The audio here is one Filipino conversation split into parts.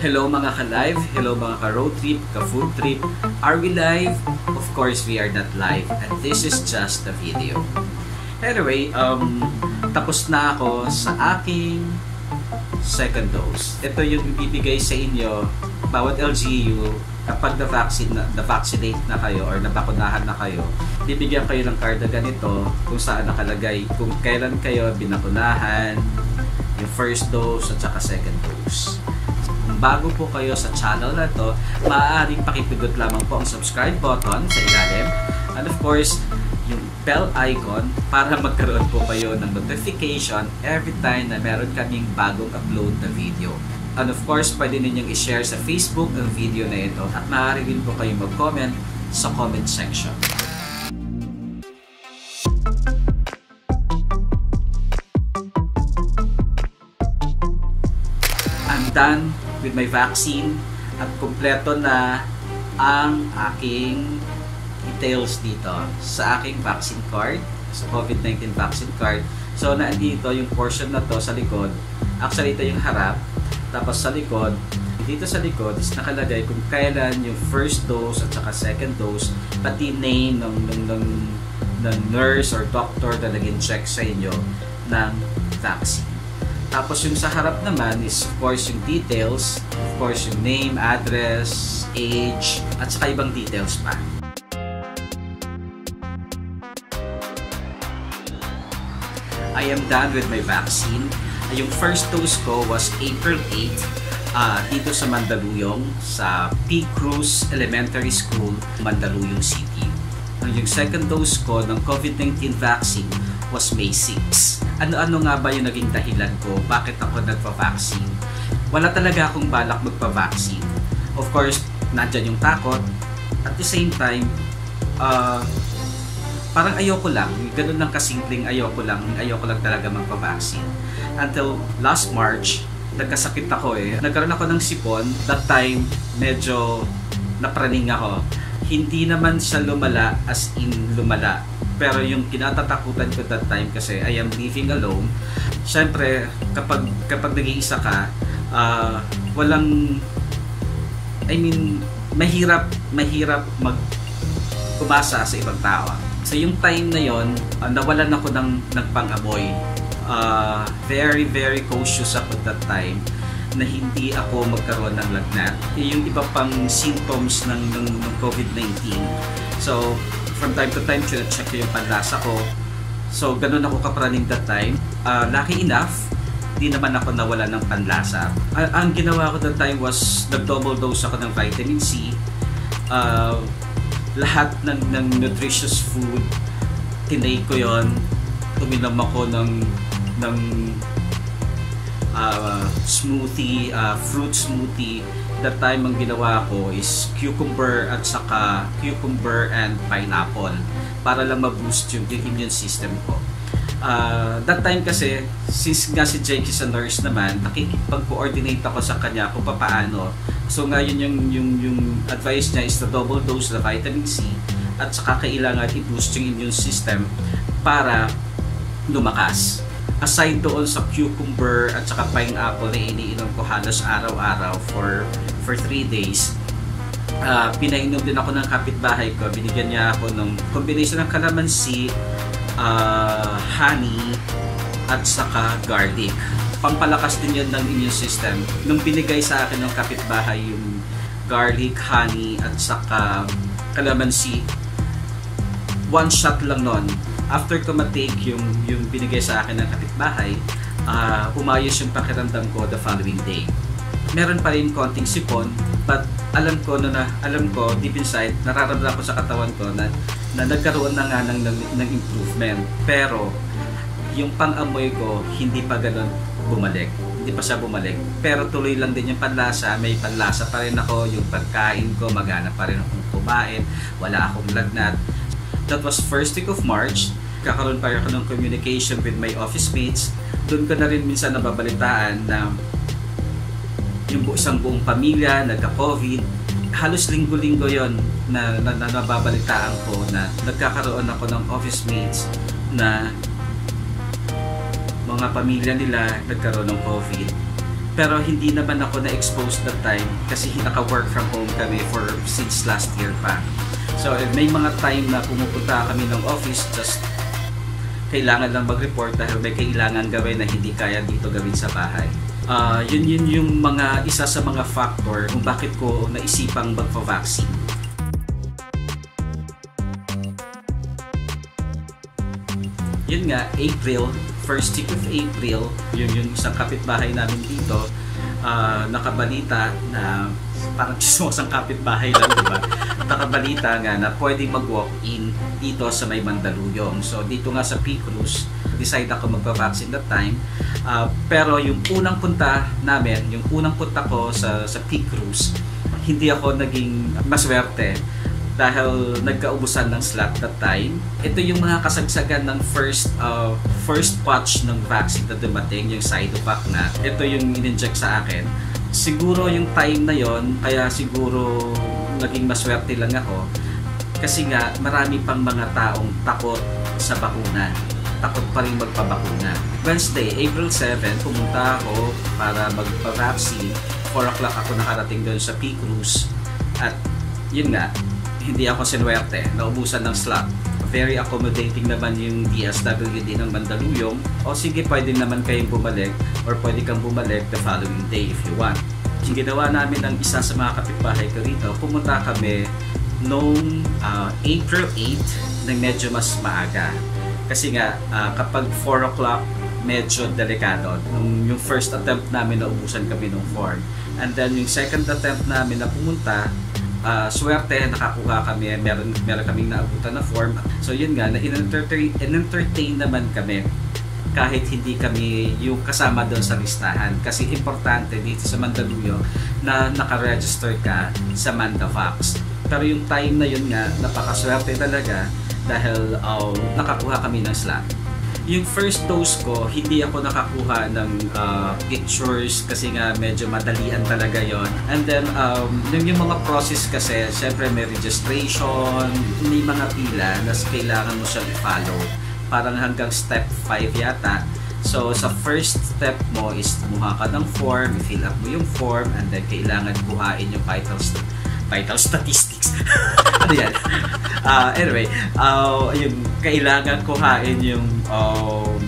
Hello mga ka-live, hello mga ka-road trip, ka-food trip. Are we live? Of course, we are not live and this is just a video. Anyway, um, tapos na ako sa aking second dose. Ito yung ibibigay sa inyo bawat LGU kapag na-vaccine na, na-vaccinate na kayo or nabakunahan na kayo, bibigyan kayo ng card na ganito kung saan nakalagay kung kailan kayo binakunahan, yung first dose at saka second dose. Bago po kayo sa channel na to, maaaring pakipindot lamang po ang subscribe button sa ilalim. And of course, yung bell icon para magkaroon po kayo ng notification every time na meron kaming bagong upload na video. And of course, pwede ninyong i-share sa Facebook ang video na ito at maaari din po kayong mag-comment sa comment section. I'm done with my vaccine at kumpleto na ang aking details dito sa aking vaccine card, sa COVID-19 vaccine card. So, naandito yung portion na to sa likod. Actually, ito yung harap. Tapos sa likod, dito sa likod is nakalagay kung kailan yung first dose at saka second dose, pati name ng, ng, ng, ng nurse or doctor na nag-check sa inyo ng vaccine. Tapos yung sa harap naman is of course yung details, of course yung name, address, age, at saka ibang details pa. I am done with my vaccine. Yung first dose ko was April 8 uh, dito sa Mandaluyong sa P. Cruz Elementary School, Mandaluyong City. Yung second dose ko ng COVID-19 vaccine was May 6. Ano-ano nga ba yung naging dahilan ko? Bakit ako nagpa-vaccine? Wala talaga akong balak magpa-vaccine. Of course, nandyan yung takot. At the same time, uh, parang ayoko lang. Ganun lang kasimpleng ayoko lang. Ayoko lang talaga magpa-vaccine. Until last March, nagkasakit ako eh. Nagkaroon ako ng sipon. That time, medyo napraning ako. Hindi naman siya lumala as in lumala. Pero yung kinatatakutan ko that time kasi I am living alone. Siyempre, kapag, kapag nag-iisa ka, uh, walang, I mean, mahirap, mahirap mag umasa sa ibang tao. So yung time na yon, uh, nawalan ako ng nagpang-amoy. Uh, very, very cautious ako that time na hindi ako magkaroon ng lagnat. Yung iba pang symptoms ng, ng, ng COVID-19. So, from time to time, check ko yung panlasa ko. So, ganun ako kapraning that time. Uh, lucky enough, di naman ako nawala ng panlasa. Uh, ang ginawa ko that time was nag-double dose ako ng vitamin C. Uh, lahat ng, ng nutritious food, tinake ko yon Uminom ako ng, ng uh, smoothie, uh, fruit smoothie. That time ang ginawa ko is cucumber at saka cucumber and pineapple para lang ma-boost yung, yung immune system ko. Uh, that time kasi, since nga si Jake is a nurse naman, nakikipag-coordinate ako sa kanya kung paano. So ngayon yung, yung, yung advice niya is the double dose na vitamin C at saka kailangan i-boost yung immune system para lumakas aside doon sa cucumber at saka pineapple na iniinom ko halos araw-araw for for 3 days uh, pinainom din ako ng kapitbahay ko. Binigyan niya ako ng combination ng calamansi uh, honey at saka garlic. Pampalakas din yun ng immune system. Nung binigay sa akin ng kapitbahay yung garlic, honey at saka calamansi one shot lang nun after ko ma-take yung, yung binigay sa akin ng kapitbahay, uh, umayos yung pakiramdam ko the following day. Meron pa rin konting sipon, but alam ko no na alam ko deep inside nararamdaman ko sa katawan ko na, na nagkaroon na nga ng, ng, ng improvement. Pero yung pang-amoy ko hindi pa ganun bumalik. Hindi pa siya bumalik. Pero tuloy lang din yung panlasa. May panlasa pa rin ako. Yung pagkain ko magana pa rin akong kumain. Wala akong lagnat. That was first week of March kakaroon pa ako ng communication with my office mates. Doon ko na rin minsan nababalitaan na yung isang buong pamilya nagka-COVID. Halos linggo-linggo yon na, na, na nababalitaan ko na nagkakaroon ako ng office mates na mga pamilya nila nagkaroon ng COVID. Pero hindi naman ako na-expose that time kasi naka-work from home kami for since last year pa. So may mga time na pumupunta kami ng office just kailangan lang mag-report dahil may kailangan gawin na hindi kaya dito gawin sa bahay. Uh, yun yun yung mga isa sa mga factor kung bakit ko naisipang magpa-vaccine. Yun nga, April, first week of April, yun yung isang kapitbahay namin dito, uh, nakabalita na parang chismos kapitbahay lang, di ba? Nakabalita nga na pwedeng mag-walk-in dito sa may Mandaluyong. So, dito nga sa P-Cruise, decide ako magpa-vaccine that time. Uh, pero yung unang punta namin, yung unang punta ko sa, sa P-Cruise, hindi ako naging maswerte dahil nagkaubusan ng slot that time. Ito yung mga kasagsagan ng first uh, first batch ng vaccine na dumating, yung Sinovac na. Ito yung in-inject sa akin. Siguro yung time na yon kaya siguro naging maswerte lang ako kasi nga marami pang mga taong takot sa bakuna takot pa rin magpabakuna. Wednesday, April 7, pumunta ako para magpa-vaccine. 4 o'clock ako nakarating doon sa P-Cruise. At yun nga, hindi ako sinwerte, naubusan ng slot. Very accommodating naman yung DSWD ng Mandaluyong. O sige, pwede naman kayong bumalik or pwede kang bumalik the following day if you want. Yung ginawa namin ng isa sa mga kapitbahay ko rito, pumunta kami noong uh, April 8 ng medyo mas maaga. Kasi nga, uh, kapag 4 o'clock, medyo delikado. Nung, yung first attempt namin, naubusan kami ng 4. And then, yung second attempt namin na pumunta, uh, swerte nakakuha kami. Meron meron kaming naabutan na form. So yun nga na in-entertain, in-entertain naman kami kahit hindi kami yung kasama doon sa listahan. Kasi importante dito sa Mandaluyong na naka-register ka sa Mandavax pero yung time na yun nga napakaswerte talaga dahil uh, nakakuha kami ng slot yung first dose ko, hindi ako nakakuha ng uh, pictures kasi nga medyo madalian talaga yon And then, um, yung, yung mga process kasi, syempre may registration, may mga pila na kailangan mo siya i-follow. Parang hanggang step 5 yata. So, sa first step mo is kumuha ka ng form, i-fill up mo yung form, and then kailangan buhain yung vitals vital statistics. ano yan? Uh, anyway, uh, yung kailangan kuhain yung um,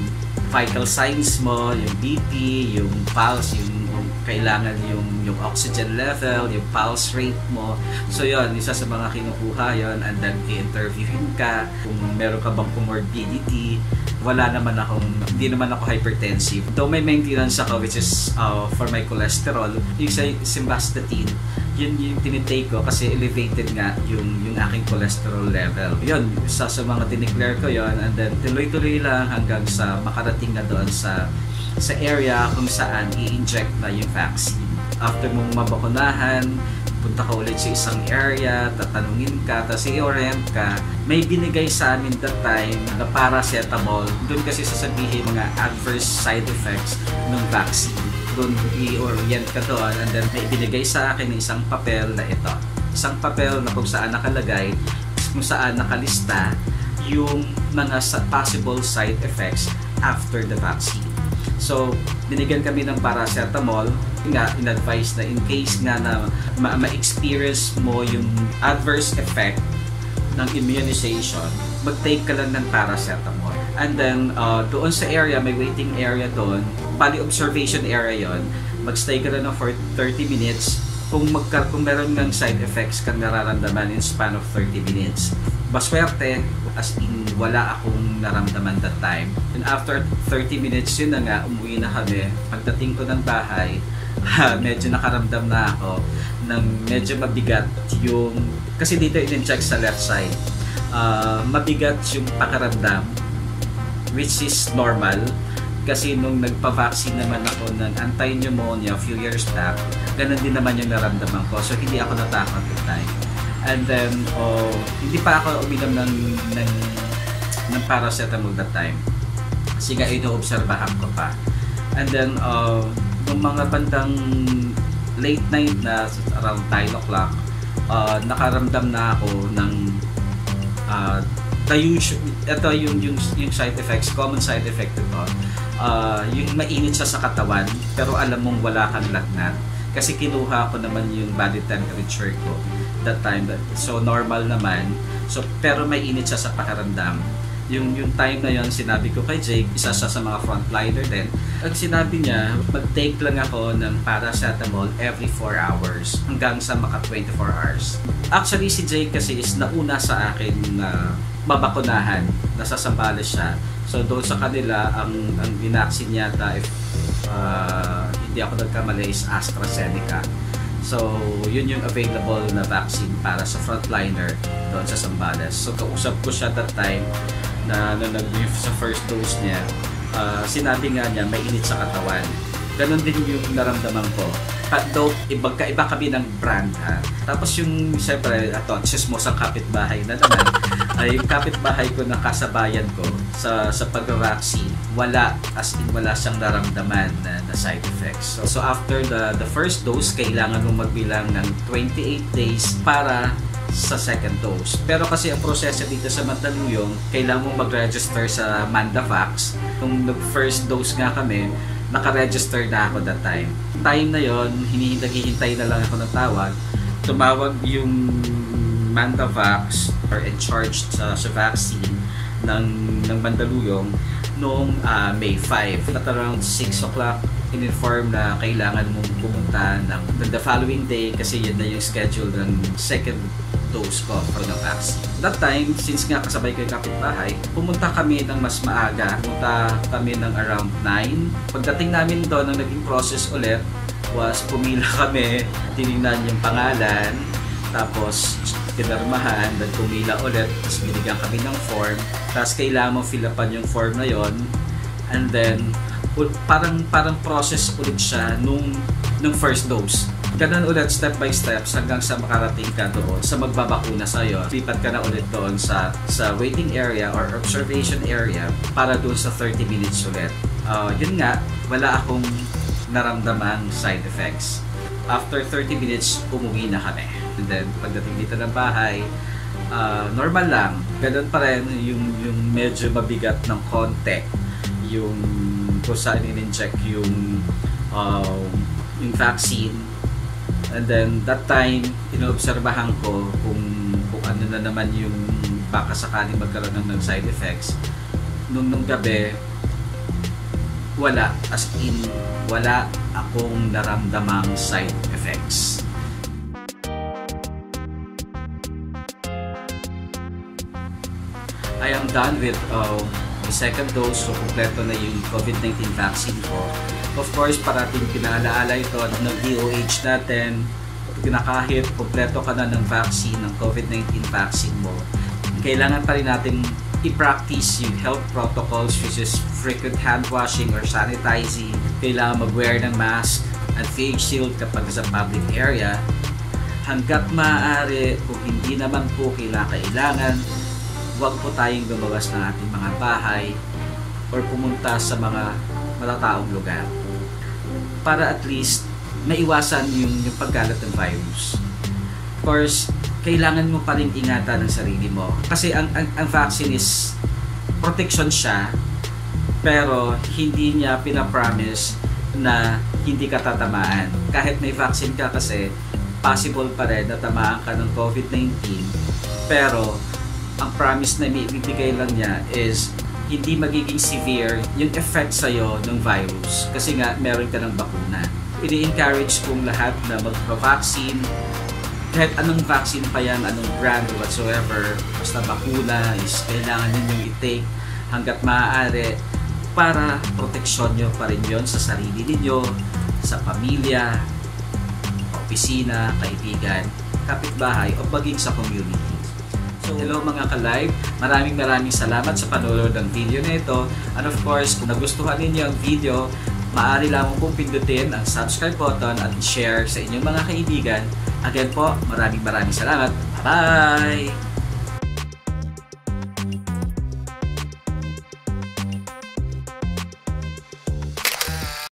vital signs mo, yung BP, yung pulse, yung, yung kailangan yung yung oxygen level, yung pulse rate mo. So yon isa sa mga kinukuha yon and then i-interviewin ka kung meron ka bang comorbidity. Wala naman akong, hindi naman ako hypertensive. Though may maintenance ako which is uh, for my cholesterol, yung simvastatin, yun yung tinitake ko kasi elevated nga yung yung aking cholesterol level. Yun, isa sa mga dineclare ko yon and then tuloy-tuloy lang hanggang sa makarating na doon sa sa area kung saan i-inject na yung vaccine. After mong mabakunahan, punta ka ulit sa isang area, tatanungin ka, tapos i-orient ka, may binigay sa amin that time na paracetamol. Doon kasi sasabihin mga adverse side effects ng vaccine doon i-orient ka doon and then may binigay sa akin ng isang papel na ito. Isang papel na kung saan nakalagay, kung saan nakalista yung mga possible side effects after the vaccine. So, binigyan kami ng paracetamol nga in-advise na in case nga na ma-experience mo yung adverse effect ng immunization, mag-take ka lang ng paracetamol. And then, uh, doon sa area, may waiting area doon, bali observation area yon magstay ka na for 30 minutes kung magka, kung meron ng side effects kang nararamdaman in span of 30 minutes. Baswerte, as in wala akong naramdaman that time. And after 30 minutes, yun na nga, umuwi na kami. Pagdating ko ng bahay, medyo nakaramdam na ako ng medyo mabigat yung, kasi dito in-check sa left side, uh, mabigat yung pakaramdam, which is normal kasi nung nagpa-vaccine naman ako ng anti-pneumonia a few years back, ganun din naman yung naramdaman ko. So, hindi ako natakot that time. And then, oh, hindi pa ako uminom ng, ng, ng paracetamol that time. Kasi nga, inoobserbahan ko pa. And then, uh, nung mga bandang late night na around 9 o'clock, uh, nakaramdam na ako ng uh, the usual, ito yung, yung, yung side effects, common side effect ito uh, yung mainit siya sa katawan pero alam mong wala kang lagnat. Kasi kinuha ko naman yung body temperature ko that time. So normal naman. So pero may init siya sa pakiramdam. Yung yung time na yon sinabi ko kay Jake isa siya sa mga frontliner din. Ang sinabi niya mag-take lang ako ng paracetamol every 4 hours hanggang sa maka 24 hours. Actually si Jake kasi is nauna sa akin na mabakunahan nasa Sambales siya so doon sa kanila ang ang binaksin yata if uh, hindi ako nagkamali is AstraZeneca. So, yun yung available na vaccine para sa frontliner doon sa Sambales. So, kausap ko siya that time na, na nag sa first dose niya. Uh, sinabi nga niya, may init sa katawan. Ganon din yung naramdaman ko. But though, iba, iba kami ng brand ha. Tapos yung, siyempre, ato, sa kapitbahay na naman, ay kapitbahay ko na kasabayan ko sa, sa pag-vaccine, wala, as in wala siyang naramdaman na, na side effects. So, so after the, the first dose, kailangan mong magbilang ng 28 days para sa second dose. Pero kasi ang proseso dito sa Mandaluyong, kailangan mong mag-register sa Mandavax. Nung first dose nga kami, naka-register na ako that time. Time na yon hinihintay na lang ako ng tawag. Tumawag yung Mandavax or in charge sa, sa vaccine ng, ng Mandaluyong noong uh, May 5. At around 6 o'clock, in-inform na kailangan mong pumunta ng the following day kasi yun na yung schedule ng second dose ko for the vaccine. That time, since nga kasabay ko yung kapitbahay, pumunta kami ng mas maaga. Pumunta kami ng around 9. Pagdating namin doon, ang naging process ulit was pumila kami, tinignan yung pangalan, tapos pinarmahan, then pumila ulit, tapos binigyan kami ng form, tapos kailangan mong fill upan yung form na yon and then parang parang process ulit siya nung nung first dose ganun ulit step by step hanggang sa makarating ka doon sa magbabakuna sa iyo. Lipat ka na ulit doon sa sa waiting area or observation area para doon sa 30 minutes ulit. Uh, yun nga, wala akong naramdamang side effects. After 30 minutes, umuwi na kami. And then, pagdating dito ng bahay, uh, normal lang. Ganun pa rin yung, yung medyo mabigat ng konti. Yung kung saan in-inject yung, uh, yung vaccine And then that time, inoobserbahan ko kung, kung ano na naman yung baka sakaling magkaroon ng side effects. Nung, nung gabi, wala. As in, wala akong naramdamang side effects. I am done with uh, the second dose, so kompleto na yung COVID-19 vaccine ko. Of course, parating pinaalaala ito ng DOH natin na kahit kompleto ka na ng vaccine, ng COVID-19 vaccine mo, kailangan pa rin natin i-practice yung health protocols which is frequent hand washing or sanitizing. Kailangan mag-wear ng mask at face shield kapag sa public area. Hanggat maaari, kung hindi naman po kailangan, huwag po tayong lumabas ng ating mga bahay or pumunta sa mga matataong lugar para at least maiwasan yung, yung pagkalat ng virus. Of course, kailangan mo pa rin ingatan ng sarili mo. Kasi ang, ang, ang vaccine is protection siya, pero hindi niya pinapromise na hindi ka tatamaan. Kahit may vaccine ka kasi, possible pa rin na tamaan ka ng COVID-19, pero ang promise na ibibigay lang niya is hindi magiging severe yung effect sa'yo ng virus kasi nga meron ka ng bakuna. Ini-encourage kong lahat na magpa-vaccine kahit anong vaccine pa yan, anong brand whatsoever, basta bakuna is kailangan ninyong i-take hanggat maaari para proteksyon nyo pa rin yon sa sarili ninyo, sa pamilya, opisina, kaibigan, kapitbahay o maging sa community. Hello mga ka-live. Maraming maraming salamat sa panonood ng video na ito. And of course, kung nagustuhan ninyo ang video, maaari lamang pong pindutin ang subscribe button at share sa inyong mga kaibigan. Again po, maraming maraming salamat. Bye!